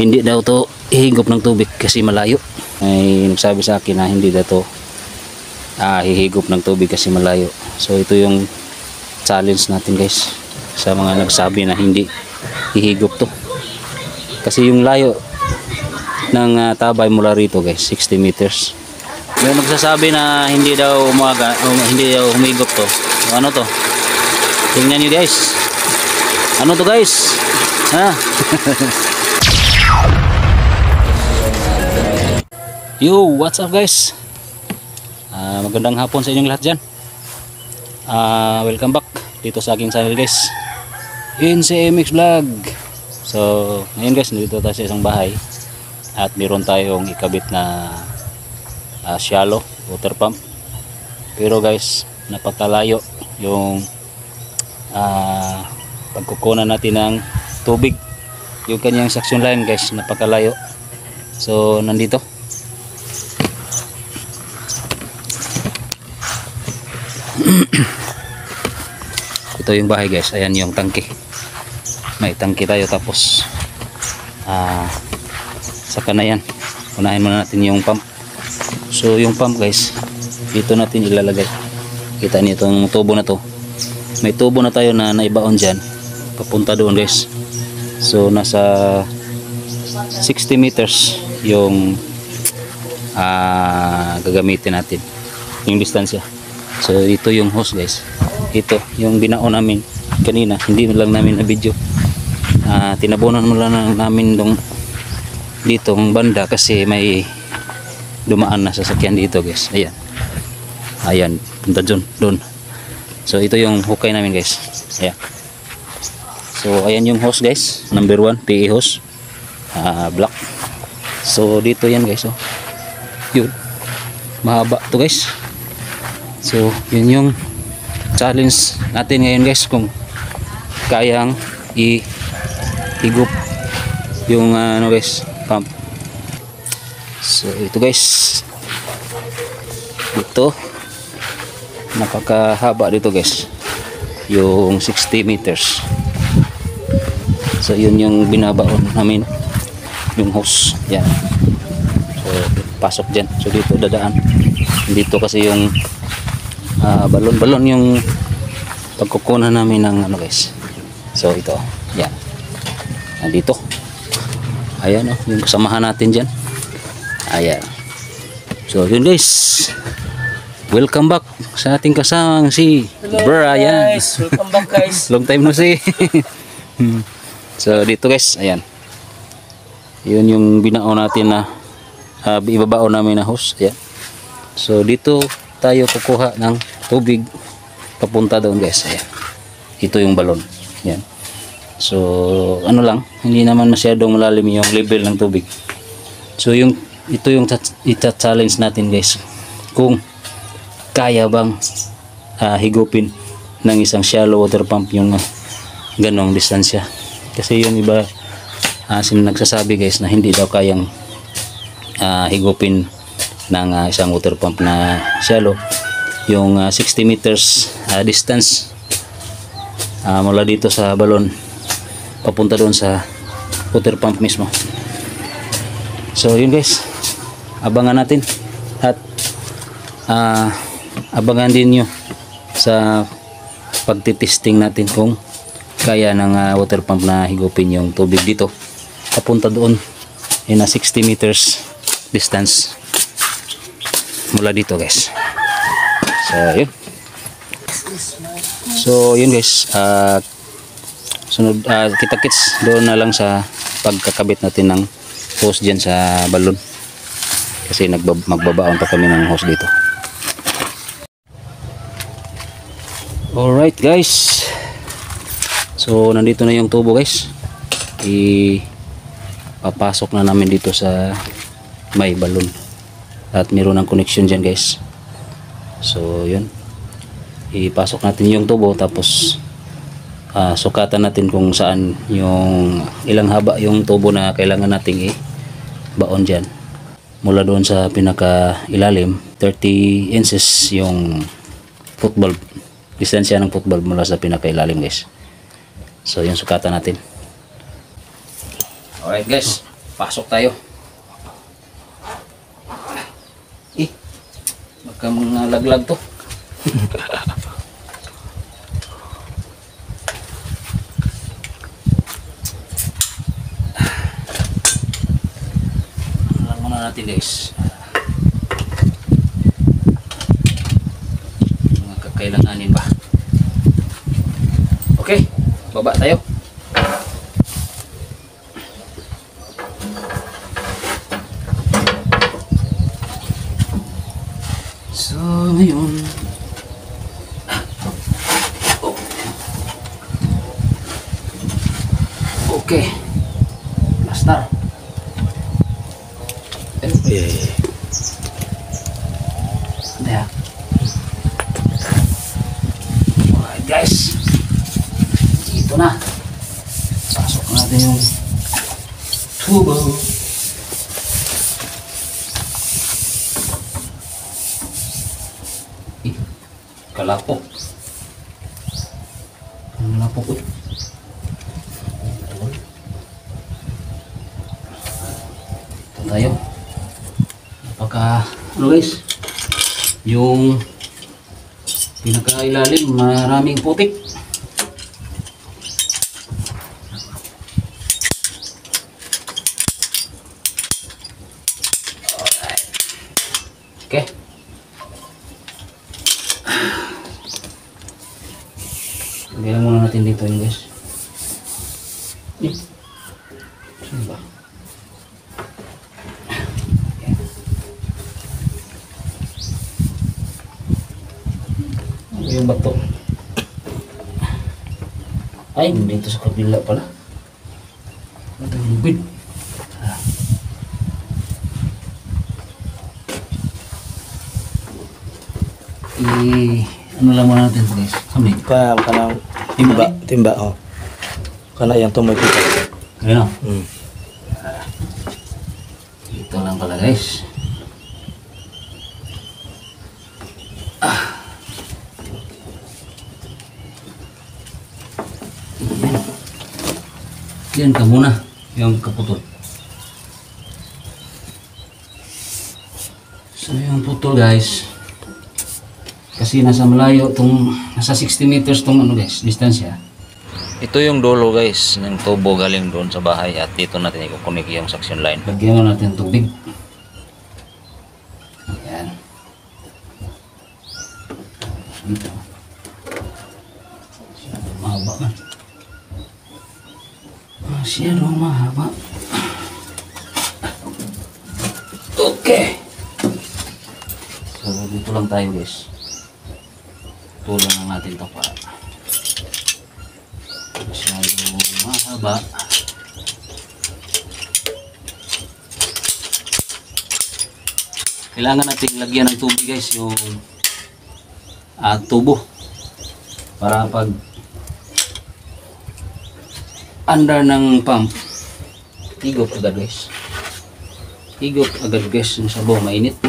hindi daw to hihigop ng tubig kasi malayo. May nagsabi sa akin na hindi daw to ah, hihigop ng tubig kasi malayo. So ito yung challenge natin guys sa mga nagsabi na hindi hihigop to. Kasi yung layo ng ah, tabay mula rito guys, 60 meters. May nagsasabi na hindi daw umaga, um, hindi daw humigop to. Ano to? Tingnan nyo guys. Ano to guys? Ha? Yo, what's up guys? Ah, magandang hapon sa inyong lahat dyan. Ah, welcome back dito sa aking channel guys. In CMX Vlog. So, ngayon guys, nandito tayo sa isang bahay at meron tayong ikabit na ah, shallow water pump. Pero guys, napakalayo yung ah, pagkukunan natin ng tubig. Yung kanyang suction line guys, napakalayo. So, nandito. Ito yung bahay guys. Ayan yung tangke. May tangke tayo tapos ah saka na yan. Unahin muna natin yung pump. So yung pump guys dito natin ilalagay. Kita niyo itong tubo na to. May tubo na tayo na naibaon dyan. Papunta doon guys. So nasa 60 meters yung ah gagamitin natin. Yung distansya. So ito yung hose guys ito yung binaon namin kanina. Hindi lang namin na video. Ah, tinabunan mo lang namin dong dito ang banda kasi may dumaan na sasakyan dito guys. Ayan. Ayan. Punta dun dun. So ito yung hukay namin guys. Ayan. So ayan yung hose guys. Number 1 PE hose. Ah, black. So dito yan guys oh. Yun. Mahaba to guys. So yun yung challenge natin ngayon guys kung kayang i higup yung uh, ano guys pump. So ito guys. Ito. Napakahaba dito guys. Yung 60 meters. So yun yung binabaon namin. Yung hose. Yan. So pasok dyan. So dito dadaan. Dito kasi yung ah, balon-balon yung pagkukunan namin ng ano guys. So ito. Yan nandito. Ayan o yung kasamahan natin dyan. Ayan. So yun guys. Welcome back sa ating kasamang si Brian. guys, welcome back guys. long time no see. So dito guys. Ayan. Yun yung binao natin na uh, ibabao namin na hose ayan. So dito tayo kukuha ng tubig papunta doon guys. Ayan. Ito yung balon. Ayan. So ano lang hindi naman masyadong malalim yung level ng tubig. So yung ito yung ita-challenge natin guys. Kung kaya bang ah, higupin ng isang shallow water pump yung uh, ganong distansya. Kasi yung iba uh, nagsasabi guys na hindi daw kayang ah, higupin ng ah, isang water pump na shallow yung ah, 60 meters ah, distance ah, mula dito sa balon papunta doon sa water pump mismo. So yun guys. Abangan natin at ah, abangan din nyo sa pagtitesting natin kung kaya ng ah, water pump na higupin yung tubig dito. Papunta doon in a 60 meters distance mula dito guys. So yun. So yun guys. At sunod ah, kita kits doon na lang sa pagkakabit natin ng hose dyan sa balon. Kasi nagbab magbabaon pa kami ng hose dito. Alright guys. So nandito na yung tubo guys. I papasok na namin dito sa may balon at meron ng connection dyan guys. So yun. Ipasok natin yung tubo tapos ah, sukatan natin kung saan yung ilang haba yung tubo na kailangan nating i baon dyan. Mula doon sa pinaka ilalim 30 inches yung football distansya ng football mula sa pinaka ilalim guys. So yung sukatan natin. Alright guys. Pasok tayo. Baka mga laglag to. Alam muna natin guys. Mga kakailanganin ba? Okay, baba tayo. So, ngayon, oh. okay, master. Eh, Eh, Ano yan? Alright guys. Ito na. Pasok natin yung tubo. Eh, kalapok. Kalapok ko. Ito tayo. Napaka, ano guys? yung pinakailalim maraming putik Kana yang tumoy kita. Ayun. Hmm. Ito lang pala guys. Ah. Yan ka muna. Yung kaputol. So yung putol guys. Kasi nasa malayo tong nasa 60 meters tong ano guys, distansya. Ito yung dulo guys, ng tubo galing doon sa bahay at dito natin ikukunik yung suction line. Lagyan mo natin tubig. Ayan. Dito. Mahaba man. Masyadong mahaba. Okay. So, dito lang tayo guys. Tulang lang natin ito para masyadong mahaba. kailangan natin lagyan ng tubig guys yung ah, tubo para pag under ng pump higop agad guys. Higop agad guys yung sabaw mainit.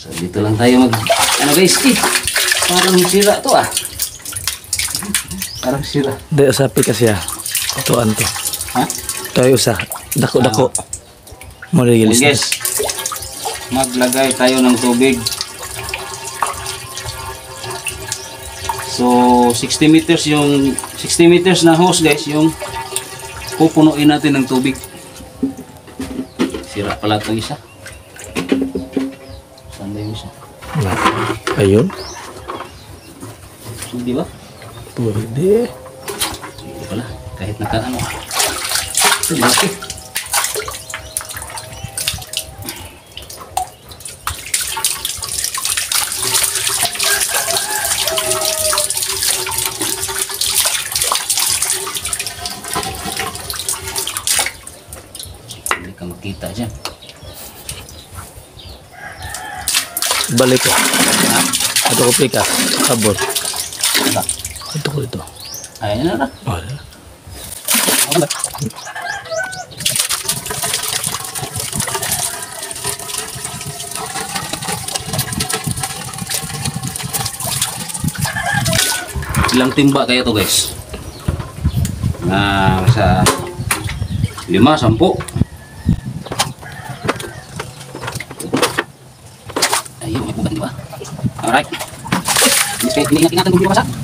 So dito lang tayo mag ano guys eh, parang sira to ah parang sira Dai usapi kasi ah. Tuan to. ha Toy usa. Dako dako. Mo Ayan, gilis. maglagay tayo ng tubig so 60 meters yung 60 meters na hose guys yung pupunuin natin ng tubig sira pala itong isa saan yung isa Ayun. hindi ba? Pwede. hindi pala kahit naka ano ito laki hindi ka makita dyan Balik ko. Ato ko pika. Abot. Wala. Ato ko ito. ayan na na Oh. Ilang timba kaya to guys? Ah, sa lima, sampu. Ayun, may bugan, di ba? Alright. Ini ingat-ingatan kung di masak.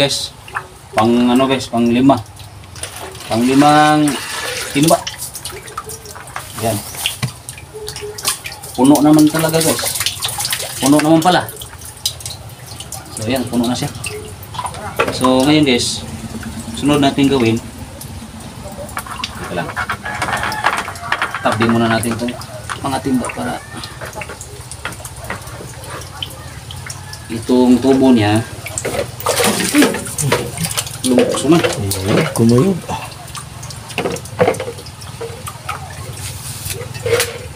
guys. Pang ano guys, pang lima. Pang limang tinuba. Yan. Puno naman talaga guys. Puno naman pala. So yan, puno na siya. So ngayon guys, sunod natin gawin. Ito lang. Tabi muna natin itong mga timba para itong tubo niya lumos naman Kumuyog.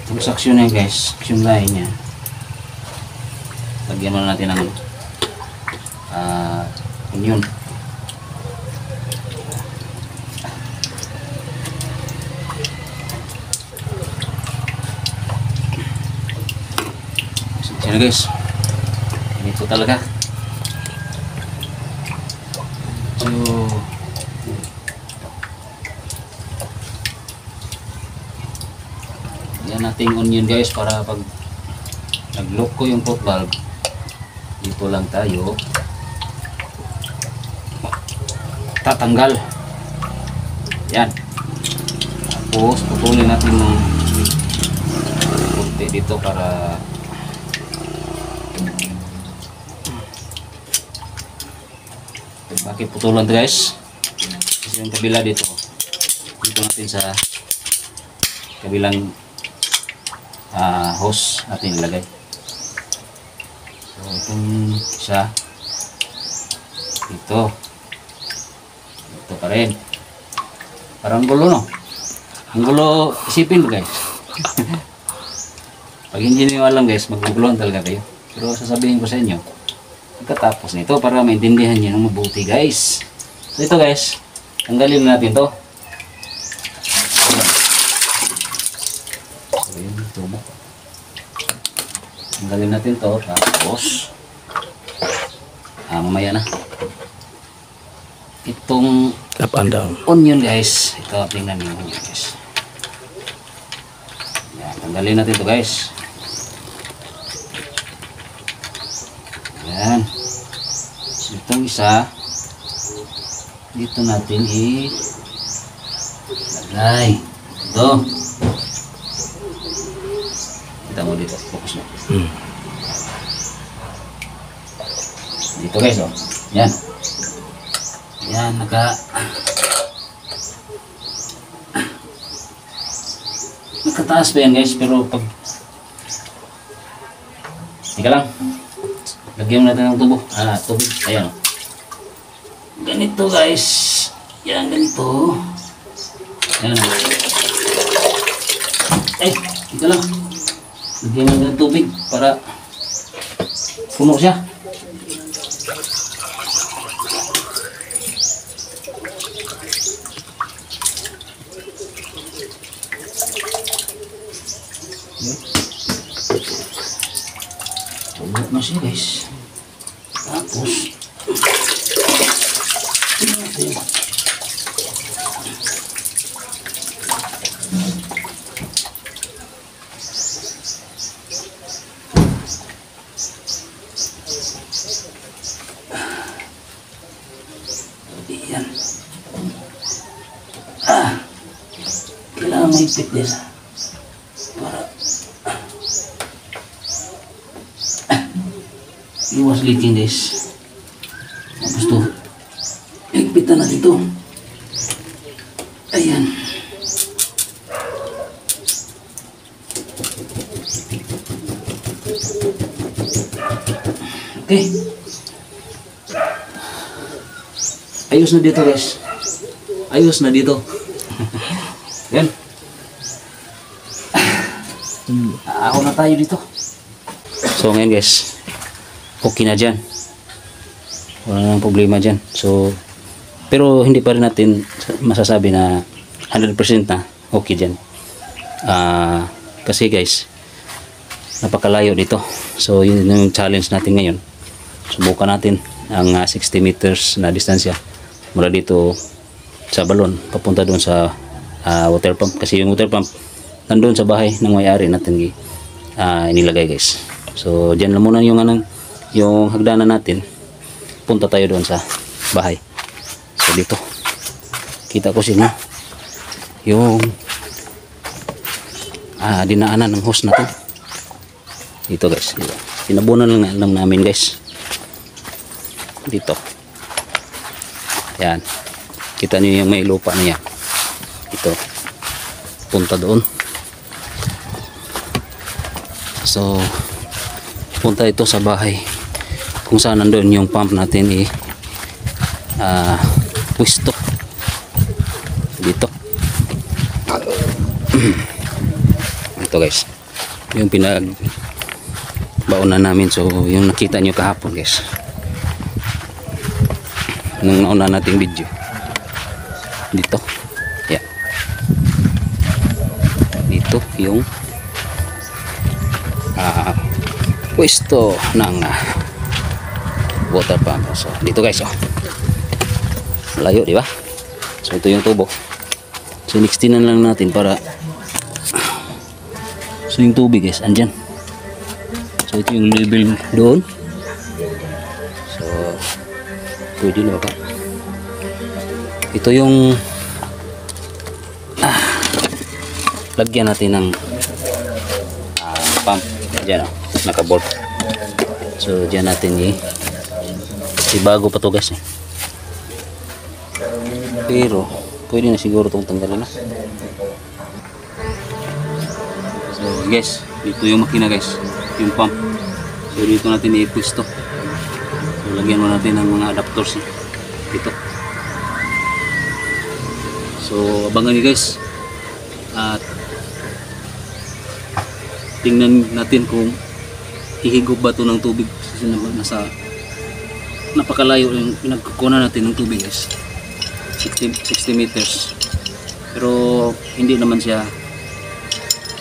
itong saksyon niya guys saksyon lain niya lagyan muna natin ng ano, ah onion Sino guys? Ganito talaga. So, yan nating onion guys para pag nag-lock ko yung pop valve dito lang tayo tatanggal. Yan. Tapos putulin natin ng kunti dito para bakit putulan to guys? Kasi yung kabila dito dito natin sa kabilang ah hose natin ilagay. So itong isa. Dito dito pa rin. Parang gulo no? Ang gulo isipin mo guys. Pag hindi niyo alam guys maguguluhan talaga kayo. Pero sasabihin ko sa inyo pagkatapos nito para maintindihan niyo ng mabuti guys. So ito guys. Tanggalin natin to so yun tubo tanggalin natin to tapos ah, mamaya na. Itong Up and down. onion guys. Ito tingnan niyo onion guys. Yan tanggalin natin to guys. Yan So, itong isa dito natin i lagay ito kita mo dito focus mo Hmm. Dito guys oh. Yan. Yan naka nakataas pa yan guys? Pero pag Teka lang. Lagyan natin ng tubo. Ah tubig ayan oh. ganito guys. Yan ganito. Yan ay teka lang. Lagyan natin ng tubig para puno siya Tulog na siya guys. Tapos, tingnan natin. Yan. Ah, kailangan may fitness para iwas leaking guys tapos to higpitan natin to Ayos na dito guys. Ayos na dito. Yan. Ako na tayo dito. So ngayon guys, okay na dyan. Wala nang problema dyan. So, pero hindi pa rin natin masasabi na 100% na okay dyan. Ah, kasi guys, napakalayo dito. So, yun yung challenge natin ngayon. Subukan natin ang ah, 60 meters na distansya mula dito sa balon papunta doon sa ah, water pump kasi yung water pump nandoon sa bahay ng may-ari natin ah, inilagay guys. So, diyan lang muna yung anong yung hagdanan natin. Punta tayo doon sa bahay. So, dito. Kita ko sino yung ah, dinaanan ng host natin. Dito guys. Dito. Tinabunan lang, lang namin guys. Dito. Yan. Kita niyo yung may lupa na yan. Ito. Punta doon. So, punta ito sa bahay kung saan nandun yung pump natin i ah pwesto dito ito guys yung pinag baunan namin so yung nakita nyo kahapon guys nung nauna nating video. Dito. Yan dito yung ah pwesto ng ah, water pump. So dito guys oh. Malayo di ba? So ito yung tubo. So nixtinan lang natin para so yung tubig guys andyan. So ito yung level doon pwede na ba? Ito yung ah, lagyan natin ng ah, pump. Dyan o, oh, nakabolt. So dyan natin i ibago pa to guys eh. pero pwede na siguro itong tanggalin na so guys dito yung makina guys. Yung pump. So dito natin i-pwesto. So lagyan mo natin ng mga adapter 14 dito so abangan nyo guys. At tingnan natin kung ihigop ba ito ng tubig. Kasi nasa napakalayo yung pinagkukunan natin ng tubig guys. 60, 60 meters. Pero hindi naman siya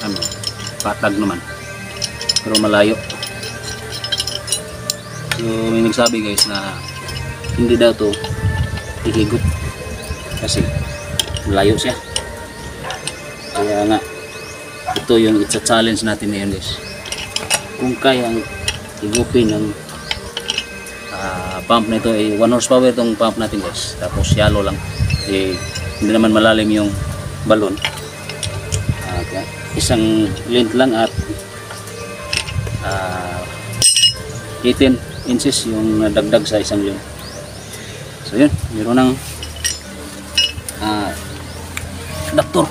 ano, patag naman. Pero malayo. So may nagsabi guys na hindi daw to hihigop kasi malayo siya. Kaya nga ito yung it's a challenge natin ngayon guys. Kung kayang higupin ng ah, pump na ito ay 1 horsepower itong pump natin guys. Tapos shallow lang. Eh, hindi naman malalim yung balon. Ah, isang length lang at ah, 18 inches yung nadagdag sa isang yun meron ng ah, adapter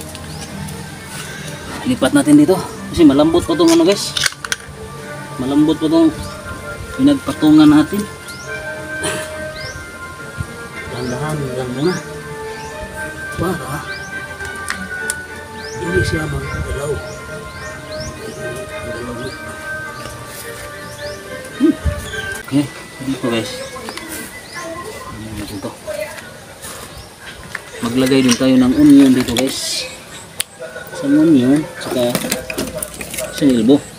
lipat natin dito kasi malambot pa itong ano guys. Malambot pa itong pinagpatungan natin. Dahan-dahan lang muna. Para hindi siya Magdalaw. Hmm. okay dito guys maglagay din tayo ng onion dito guys. Sa onion saka sa nilbo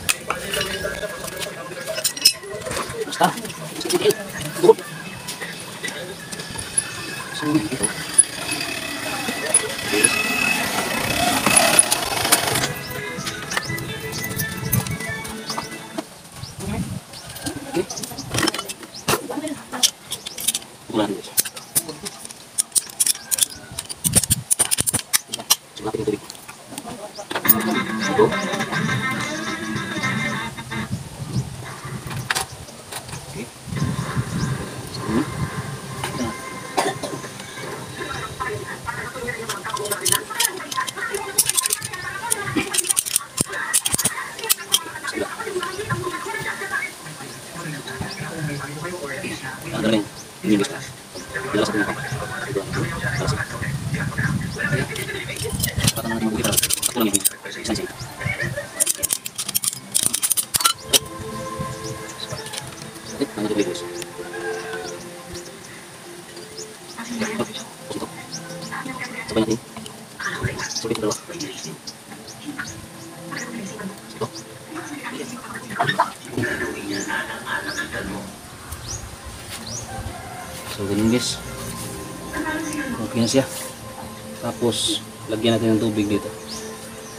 lagyan natin ng tubig dito.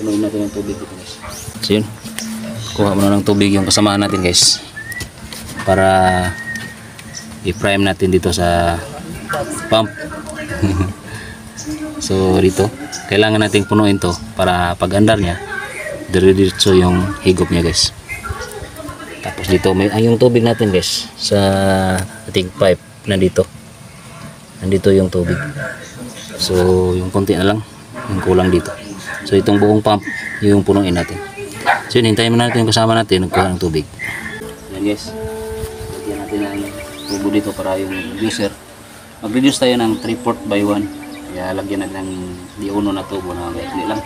Punuin natin ng tubig dito guys. So yun. Kuha muna ng tubig yung kasamahan natin guys. Para i-prime natin dito sa pump. so dito, kailangan nating punuin to para pag andar niya, dire-diretso yung higop niya guys. Tapos dito, may ay, yung tubig natin guys sa ating pipe nandito. Nandito yung tubig. So, yung konti na lang, yung kulang dito. So, itong buong pump, yung punuin natin. So, yun, hintayin mo natin yung kasama natin, nagkuha ng tubig. Yan guys, lagyan natin ng tubo dito para yung reducer. Mag-reduce tayo ng 3 port by 1. Kaya lagyan natin ng di uno na tubo na hindi lang.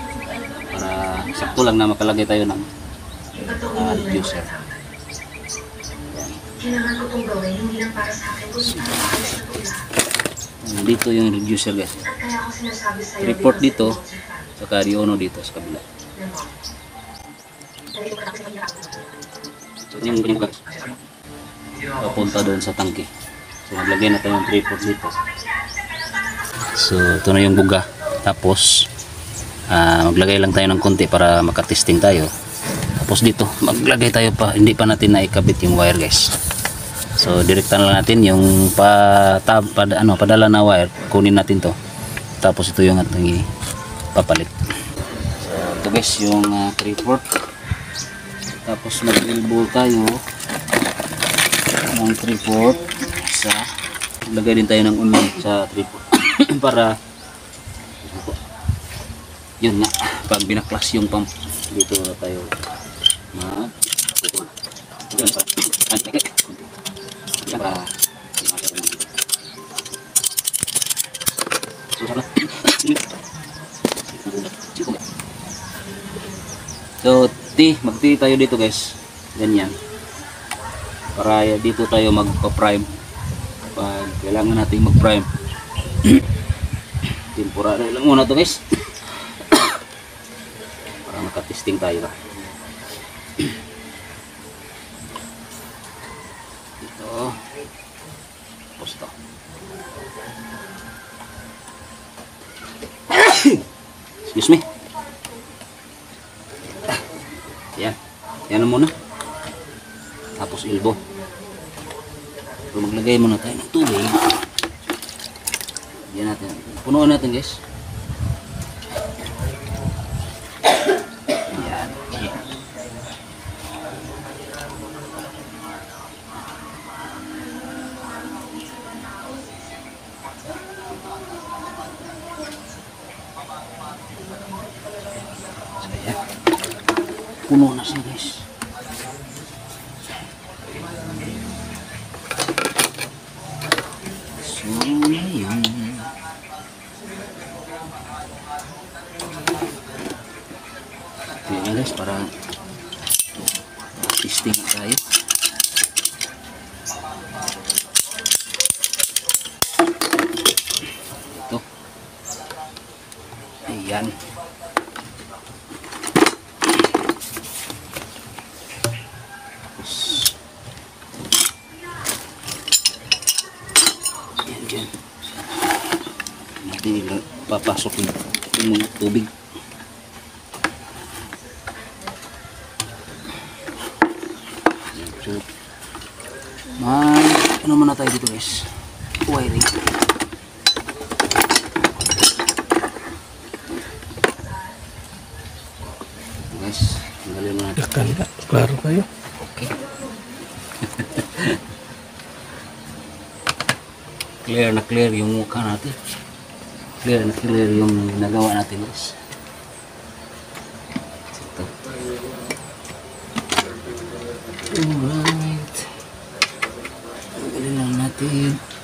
Para sakto lang na makalagay tayo ng ah, reducer. Yan. Dito yung reducer guys. Report dito, saka di uno dito sa kabila. So, yung ganyan guys. Papunta doon sa tangke. So, maglagay na tayo ng tripod dito. So, ito na yung buga. Tapos, ah, maglagay lang tayo ng konti para makatesting tayo. Tapos dito, maglagay tayo pa. Hindi pa natin naikabit yung wire guys. So, direktan lang natin yung pa, tab, pad, ano, padala na wire. Kunin natin to. Tapos ito yung ating papalit. So, ito guys, yung uh, tripod. Tapos mag-elbow tayo ng tripod sa lagay din tayo ng unan sa tripod para yun nga pag binaklas yung pump dito tayo mag yun pa susarap so ti magti tayo dito guys. Ganyan. Para dito tayo magpa-prime pag kailangan natin mag-prime. Temporary lang muna to guys. Para makatesting tayo. ba excuse me. Yan. Yan na muna. Tapos elbow so maglagay muna tayo ng tubig. Yan natin. Punuan natin guys Ayan guys, para testing tayo. Ito. Ayan. Tapos, Yan dyan. Papasok yung mga tubig. So, man, ano muna tayo dito guys? Wiring. Guys, tanggalin. Dakan ka. Klaro kayo. Okay. clear na clear yung mukha natin. Clear na clear yung nagawa natin guys. Ito. Alright. Tanggalin lang natin.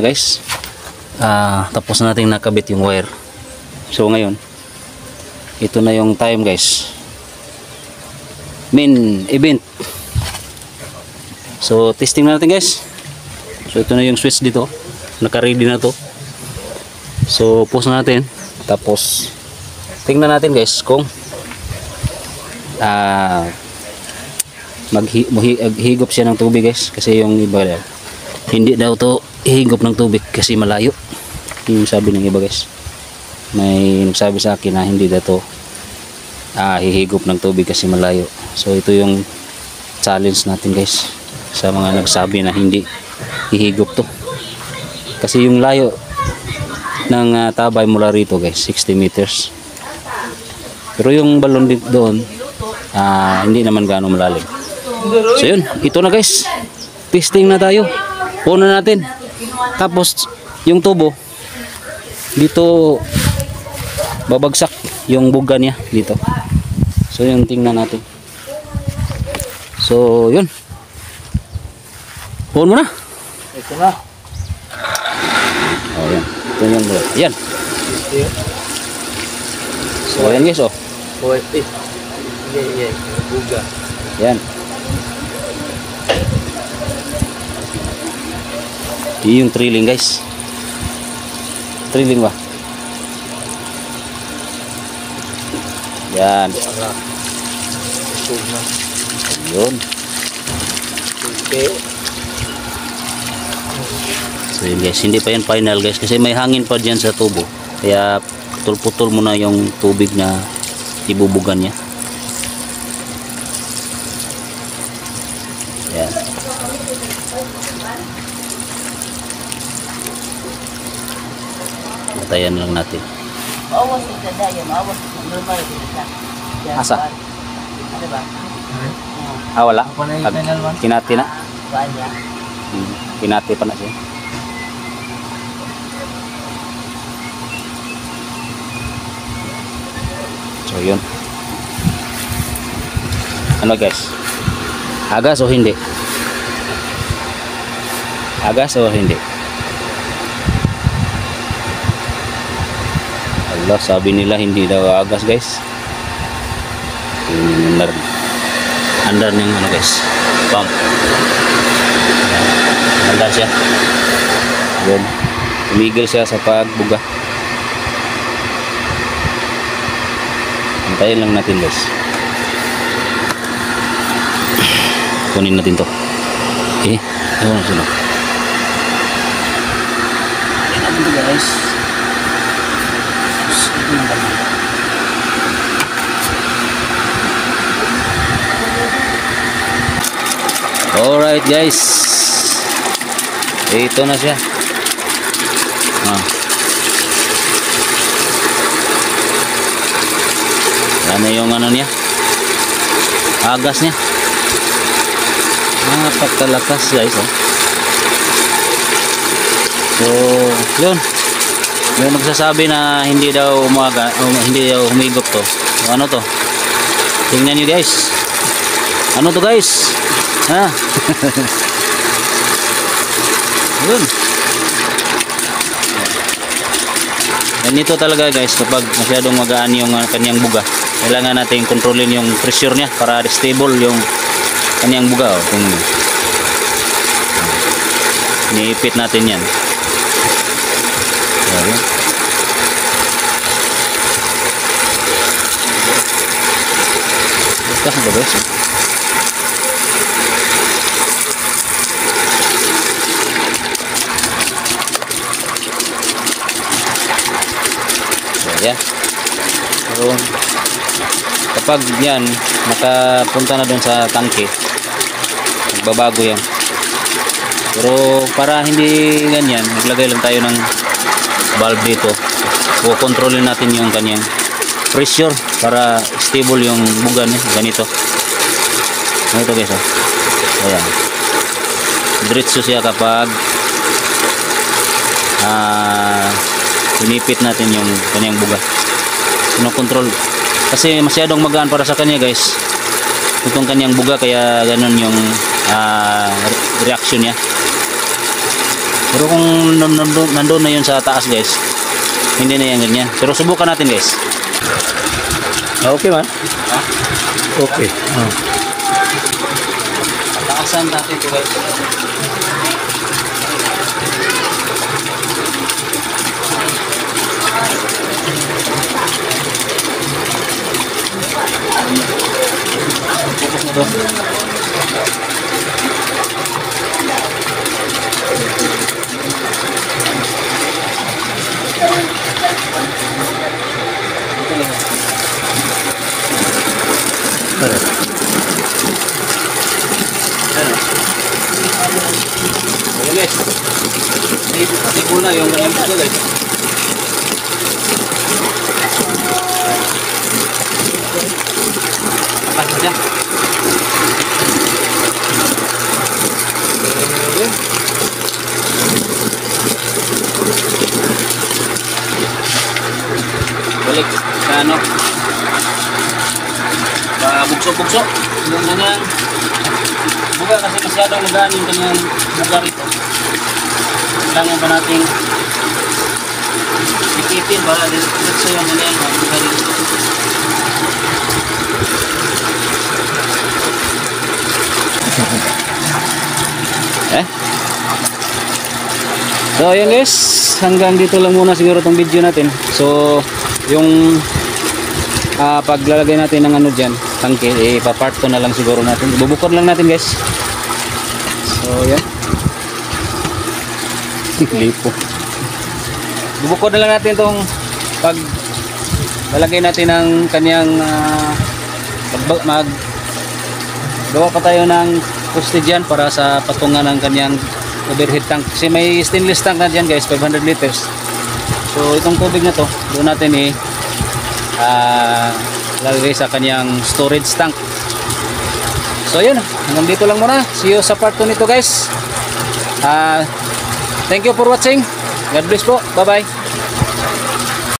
Na guys. Ah, tapos na nating nakabit yung wire. So ngayon, ito na yung time guys. Main event. So testing na natin guys. So ito na yung switch dito. Naka-ready na to. So post na natin. Tapos tingnan natin guys kung ah maghi muhi- higop siya ng tubig guys kasi yung iba hindi daw to higop ng tubig kasi malayo. Yung sabi ng iba guys. May nagsabi sa akin na hindi daw to ah, hihigop ng tubig kasi malayo. So ito yung challenge natin guys sa mga nagsabi na hindi hihigop to. Kasi yung layo ng ah, tabay mula rito guys 60 meters. Pero yung balon doon ah, hindi naman gaano malalim. So yun. Ito na guys. Testing na tayo. Puno natin tapos yung tubo dito babagsak yung buga niya dito. So yun tingnan natin. So yun. Puno mo na. Ito na. oh yan ito yung buga yan. So yan guys oh. Oh, eh. Buga. Yan. Yun yung trilling guys. Trilling ba? Yan. Ara. Tug na. Yun. Okay. So yun guys, hindi pa yan final guys kasi may hangin pa dyan sa tubo. Kaya putol-putol muna yung tubig na ibubugan niya. Patayan lang natin. Awas sa dada yan, awas sa normal. Yan, Asa? Ano ba? Ah, wala. Yung Pag kinati na. Hmm. Kinati pa na siya. So yun. Ano guys? Agas o hindi? Agas o hindi? Allah, sabi nila hindi daw agas guys. Yung Under, under ng ano guys, pump. Handa siya. Yun. Tumigil siya sa pagbuga. Antayin lang natin guys. Kunin natin to. Eh, ano na sila? Yan natin to guys. Sige na naman. Alright guys. Ito na siya. Ah. Yan yung ano niya. Agas niya. Napakalakas guys. Oh. So, yun. May magsasabi na hindi daw umaga, um, hindi daw humigop to. Ano to? Tingnan niyo guys. Ano to guys? Ha? Yun. Ganito talaga guys kapag masyadong magaan yung uh, kanyang buga. Kailangan natin kontrolin yung pressure niya para stable yung kanyang buga. Oh. Kung niipit natin yan. Ayan. Ito ba guys? Ayan. So, kapag yan, nakapunta na doon sa tangke, magbabago yan. Pero para hindi ganyan, maglagay lang tayo ng valve dito. Kukontrolin natin yung kanyang pressure para stable yung buga niya. Ganito. Ganito guys. Oh. Ayan. Diretso siya kapag ah pinipit natin yung kanyang buga. Kinokontrol. Kasi masyadong magaan para sa kanya guys. Itong kanyang buga kaya ganun yung re- reaction niya. Pero kung nan- nandun, nandun na yun sa taas guys, hindi na yan ganyan. Pero subukan natin guys. Ah, okay man. Okay. Ah. Taasan natin ito guys. Para eh? So ayun guys, hanggang dito lang muna siguro tong video natin. So yung ah, paglalagay natin ng ano dyan, tangke, eh, papart ko na lang siguro natin. Bubukod lang natin guys. So, yan. Lipo. Bubukod na lang natin itong pag lalagay natin ng kanyang ah, mag, mag gawa pa tayo ng poste dyan para sa patungan ng kanyang overhead tank. Kasi may stainless tank na dyan guys, 500 liters. So, itong tubig na to, doon natin eh ah lalagay sa kanyang storage tank. So yun, hanggang dito lang muna. See you sa part 2 nito guys. Ah thank you for watching. God bless po. Bye bye.